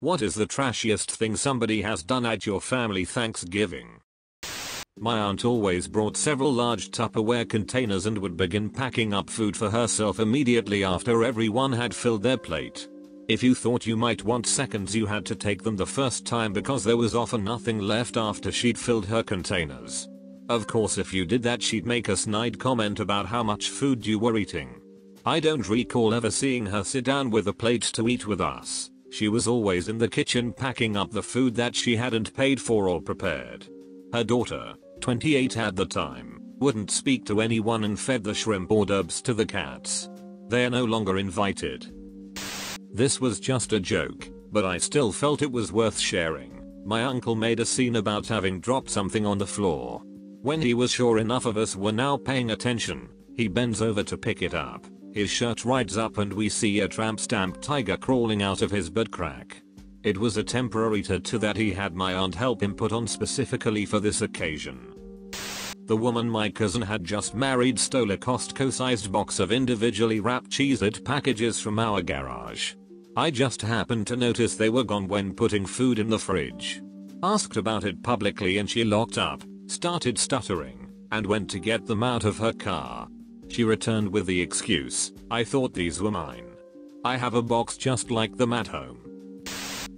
What is the trashiest thing somebody has done at your family Thanksgiving? My aunt always brought several large Tupperware containers and would begin packing up food for herself immediately after everyone had filled their plate. If you thought you might want seconds you had to take them the first time because there was often nothing left after she'd filled her containers. Of course if you did that she'd make a snide comment about how much food you were eating. I don't recall ever seeing her sit down with a plate to eat with us. She was always in the kitchen packing up the food that she hadn't paid for or prepared. Her daughter, 28 at the time, wouldn't speak to anyone and fed the shrimp hors d'oeuvres to the cats. They're no longer invited. This was just a joke, but I still felt it was worth sharing. My uncle made a scene about having dropped something on the floor. When he was sure enough of us were now paying attention, he bends over to pick it up. His shirt rides up and we see a tramp stamp tiger crawling out of his butt crack. It was a temporary tattoo that he had my aunt help him put on specifically for this occasion. The woman my cousin had just married stole a Costco sized box of individually wrapped Cheez-It packages from our garage. I just happened to notice they were gone when putting food in the fridge. Asked about it publicly and she locked up, started stuttering, and went to get them out of her car. She returned with the excuse, I thought these were mine. I have a box just like them at home.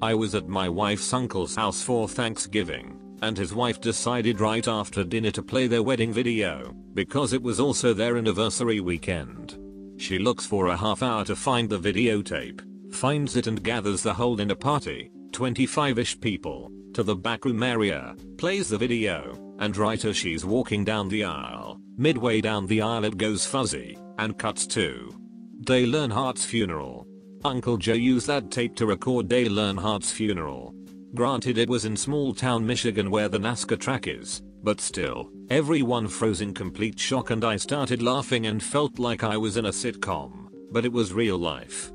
I was at my wife's uncle's house for Thanksgiving, and his wife decided right after dinner to play their wedding video, because it was also their anniversary weekend. She looks for a half hour to find the videotape, finds it and gathers the whole dinner party, 25ish people, to the backroom area, plays the video, and right as she's walking down the aisle, midway down the aisle it goes fuzzy, and cuts to Dale Earnhardt's funeral. Uncle Joe used that tape to record Dale Earnhardt's funeral. Granted it was in small town Michigan where the NASCAR track is, but still, everyone froze in complete shock and I started laughing and felt like I was in a sitcom, but it was real life.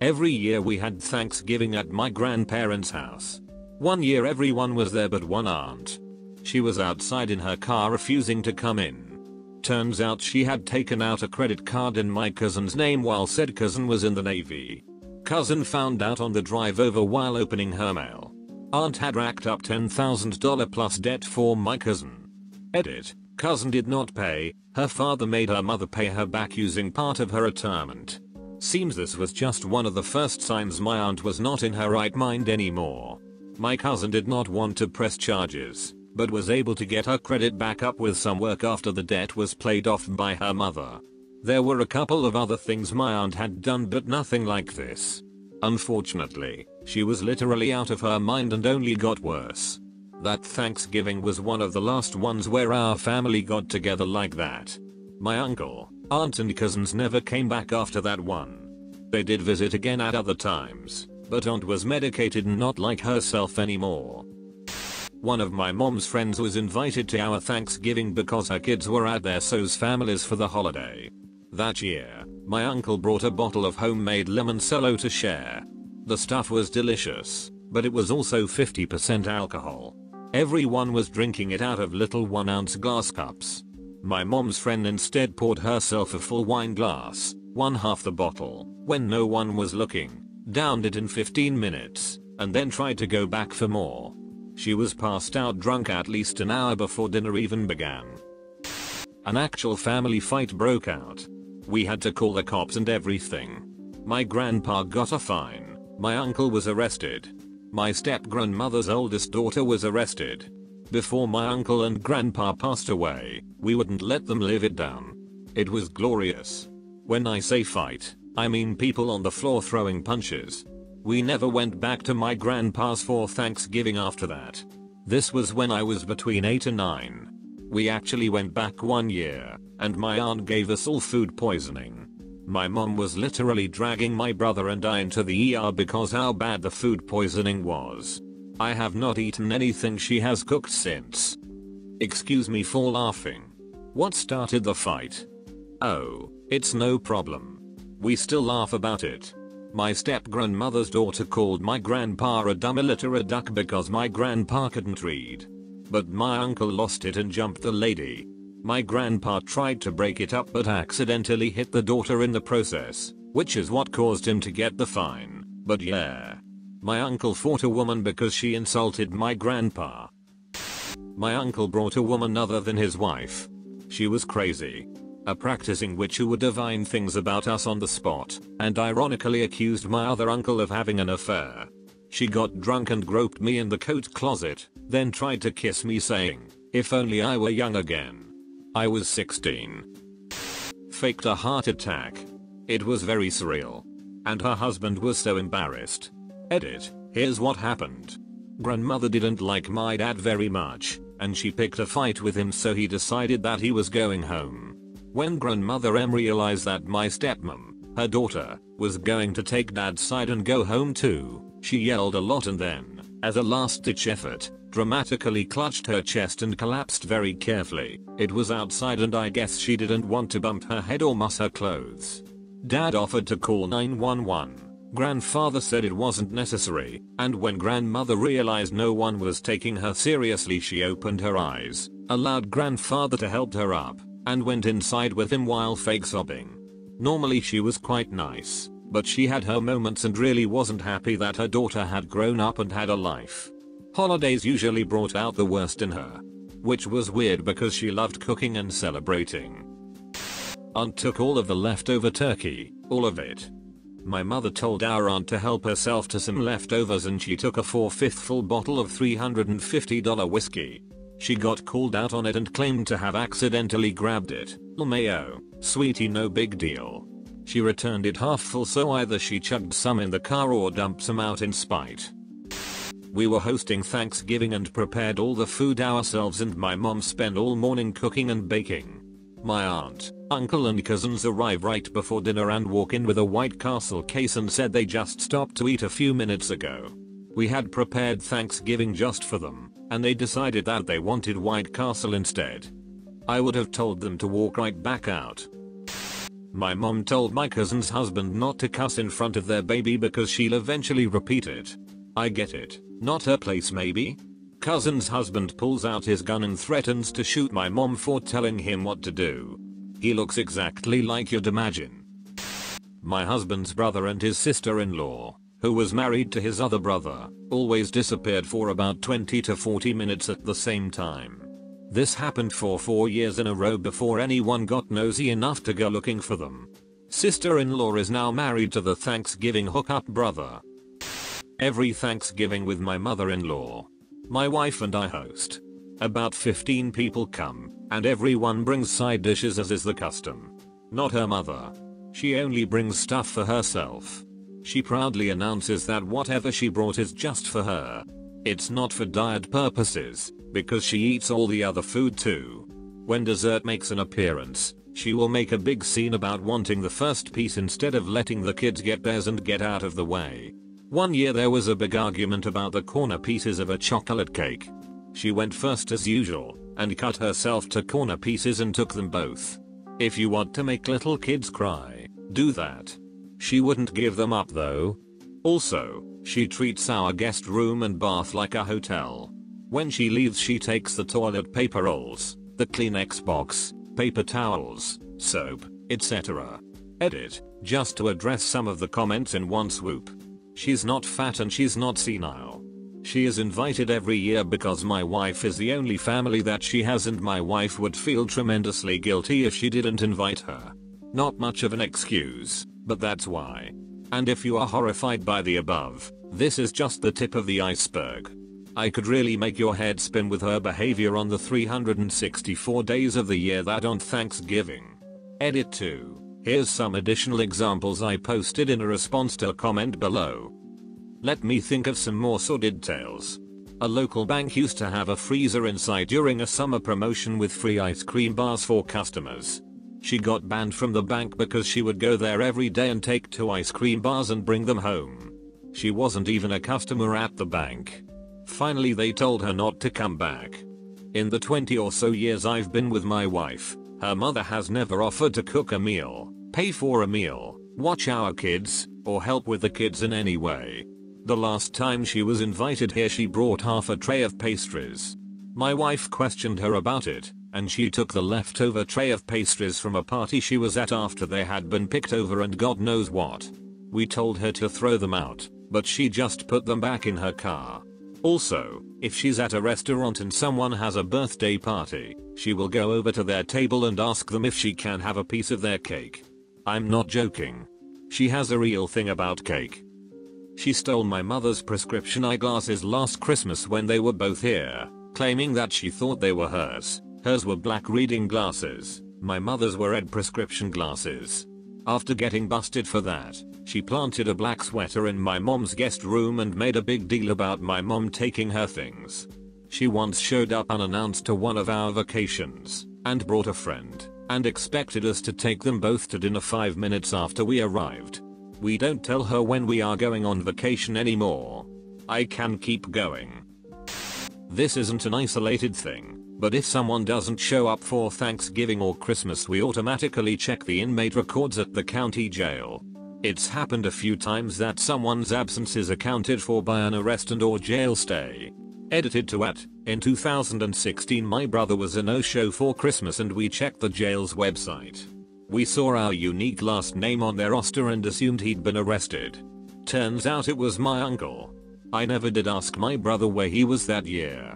Every year we had Thanksgiving at my grandparents' house. One year everyone was there but one aunt. She was outside in her car refusing to come in. Turns out she had taken out a credit card in my cousin's name while said cousin was in the navy. Cousin found out on the drive over while opening her mail. Aunt had racked up $10,000 plus debt for my cousin. Edit. Cousin did not pay, her father made her mother pay her back using part of her retirement. Seems this was just one of the first signs my aunt was not in her right mind anymore. My cousin did not want to press charges, but was able to get her credit back up with some work after the debt was paid off by her mother. There were a couple of other things my aunt had done but nothing like this. Unfortunately, she was literally out of her mind and only got worse. That Thanksgiving was one of the last ones where our family got together like that. My uncle, Aunt and cousins never came back after that one. They did visit again at other times, but aunt was medicated and not like herself anymore. One of my mom's friends was invited to our Thanksgiving because her kids were at their so's families for the holiday. That year, my uncle brought a bottle of homemade Limoncello to share. The stuff was delicious, but it was also 50% alcohol. Everyone was drinking it out of little 1 ounce glass cups. My mom's friend instead poured herself a full wine glass, one half the bottle, when no one was looking, downed it in 15 minutes, and then tried to go back for more. She was passed out drunk at least an hour before dinner even began. An actual family fight broke out. We had to call the cops and everything. My grandpa got a fine, my uncle was arrested. My step grandmother's oldest daughter was arrested, before my uncle and grandpa passed away, we wouldn't let them live it down. It was glorious. When I say fight, I mean people on the floor throwing punches. We never went back to my grandpa's for Thanksgiving after that. This was when I was between 8 and 9. We actually went back one year, and my aunt gave us all food poisoning. My mom was literally dragging my brother and I into the ER because how bad the food poisoning was. I have not eaten anything she has cooked since. Excuse me for laughing. What started the fight? Oh, it's no problem. We still laugh about it. My step grandmother's daughter called my grandpa a dumb illiterate duck because my grandpa couldn't read. But my uncle lost it and jumped the lady. My grandpa tried to break it up but accidentally hit the daughter in the process, which is what caused him to get the fine. But yeah, My uncle fought a woman because she insulted my grandpa. My uncle brought a woman other than his wife. She was crazy. A practicing witch who would divine things about us on the spot, and ironically accused my other uncle of having an affair. She got drunk and groped me in the coat closet, then tried to kiss me saying, if only I were young again. I was 16. Faked a heart attack. It was very surreal. And her husband was so embarrassed. Edit, here's what happened. Grandmother didn't like my dad very much, and she picked a fight with him so he decided that he was going home. When grandmother M realized that my stepmom, her daughter, was going to take dad's side and go home too, she yelled a lot and then, as a last ditch effort, dramatically clutched her chest and collapsed very carefully. It was outside and I guess she didn't want to bump her head or muss her clothes. Dad offered to call 911. Grandfather said it wasn't necessary, and when grandmother realized no one was taking her seriously she opened her eyes, allowed grandfather to help her up, and went inside with him while fake sobbing. Normally she was quite nice, but she had her moments and really wasn't happy that her daughter had grown up and had a life. Holidays usually brought out the worst in her. Which was weird because she loved cooking and celebrating. Aunt took all of the leftover turkey, all of it, my mother told our aunt to help herself to some leftovers and she took a 4 5th full bottle of $350 whiskey. She got called out on it and claimed to have accidentally grabbed it. Mayo, sweetie no big deal. She returned it half full so either she chugged some in the car or dumped some out in spite. We were hosting Thanksgiving and prepared all the food ourselves and my mom spent all morning cooking and baking. My aunt, uncle and cousins arrive right before dinner and walk in with a White Castle case and said they just stopped to eat a few minutes ago. We had prepared Thanksgiving just for them, and they decided that they wanted White Castle instead. I would have told them to walk right back out. My mom told my cousin's husband not to cuss in front of their baby because she'll eventually repeat it. I get it, not her place maybe? Cousin's husband pulls out his gun and threatens to shoot my mom for telling him what to do. He looks exactly like you'd imagine. My husband's brother and his sister-in-law, who was married to his other brother, always disappeared for about 20 to 40 minutes at the same time. This happened for 4 years in a row before anyone got nosy enough to go looking for them. Sister-in-law is now married to the Thanksgiving hookup brother. Every Thanksgiving with my mother-in-law, my wife and I host. About 15 people come, and everyone brings side dishes as is the custom. Not her mother. She only brings stuff for herself. She proudly announces that whatever she brought is just for her. It's not for diet purposes, because she eats all the other food too. When dessert makes an appearance, she will make a big scene about wanting the first piece instead of letting the kids get theirs and get out of the way. One year there was a big argument about the corner pieces of a chocolate cake. She went first as usual, and cut herself to corner pieces and took them both. If you want to make little kids cry, do that. She wouldn't give them up though. Also, she treats our guest room and bath like a hotel. When she leaves she takes the toilet paper rolls, the Kleenex box, paper towels, soap, etc. Edit, just to address some of the comments in one swoop. She's not fat and she's not senile. She is invited every year because my wife is the only family that she has and my wife would feel tremendously guilty if she didn't invite her. Not much of an excuse, but that's why. And if you are horrified by the above, this is just the tip of the iceberg. I could really make your head spin with her behavior on the 364 days of the year that on Thanksgiving. Edit 2. Here's some additional examples I posted in a response to a comment below. Let me think of some more sordid tales. A local bank used to have a freezer inside during a summer promotion with free ice cream bars for customers. She got banned from the bank because she would go there every day and take two ice cream bars and bring them home. She wasn't even a customer at the bank. Finally they told her not to come back. In the 20 or so years I've been with my wife, her mother has never offered to cook a meal pay for a meal, watch our kids, or help with the kids in any way. The last time she was invited here she brought half a tray of pastries. My wife questioned her about it, and she took the leftover tray of pastries from a party she was at after they had been picked over and god knows what. We told her to throw them out, but she just put them back in her car. Also, if she's at a restaurant and someone has a birthday party, she will go over to their table and ask them if she can have a piece of their cake. I'm not joking. She has a real thing about cake. She stole my mother's prescription eyeglasses last Christmas when they were both here, claiming that she thought they were hers. Hers were black reading glasses, my mother's were red prescription glasses. After getting busted for that, she planted a black sweater in my mom's guest room and made a big deal about my mom taking her things. She once showed up unannounced to one of our vacations and brought a friend and expected us to take them both to dinner 5 minutes after we arrived. We don't tell her when we are going on vacation anymore. I can keep going. This isn't an isolated thing, but if someone doesn't show up for Thanksgiving or Christmas we automatically check the inmate records at the county jail. It's happened a few times that someone's absence is accounted for by an arrest and or jail stay. Edited to at, in 2016 my brother was a no-show for Christmas and we checked the jail's website. We saw our unique last name on their roster and assumed he'd been arrested. Turns out it was my uncle. I never did ask my brother where he was that year.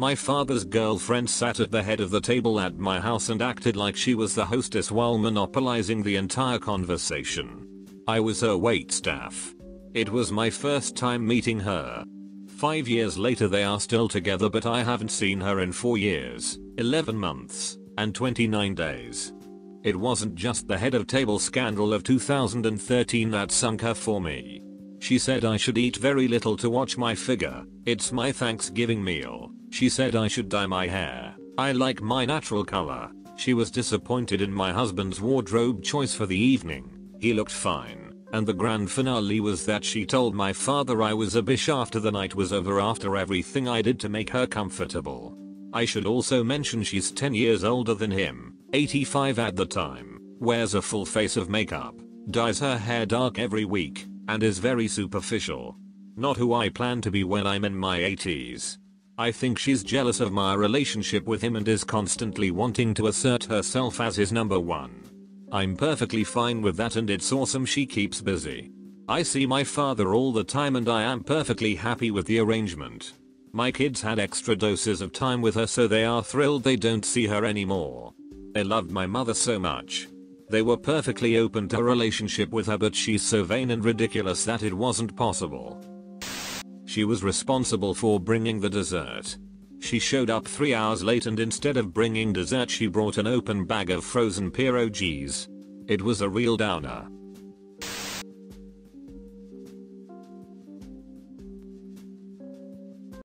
My father's girlfriend sat at the head of the table at my house and acted like she was the hostess while monopolizing the entire conversation. I was her wait staff. It was my first time meeting her. Five years later they are still together but I haven't seen her in 4 years, 11 months, and 29 days. It wasn't just the head of table scandal of 2013 that sunk her for me. She said I should eat very little to watch my figure, it's my Thanksgiving meal. She said I should dye my hair, I like my natural color. She was disappointed in my husband's wardrobe choice for the evening, he looked fine. And the grand finale was that she told my father I was a bish after the night was over after everything I did to make her comfortable. I should also mention she's 10 years older than him, 85 at the time, wears a full face of makeup, dyes her hair dark every week, and is very superficial. Not who I plan to be when I'm in my 80s. I think she's jealous of my relationship with him and is constantly wanting to assert herself as his number one. I'm perfectly fine with that and it's awesome she keeps busy. I see my father all the time and I am perfectly happy with the arrangement. My kids had extra doses of time with her so they are thrilled they don't see her anymore. They loved my mother so much. They were perfectly open to a relationship with her but she's so vain and ridiculous that it wasn't possible. She was responsible for bringing the dessert. She showed up 3 hours late and instead of bringing dessert she brought an open bag of frozen pierogies. It was a real downer.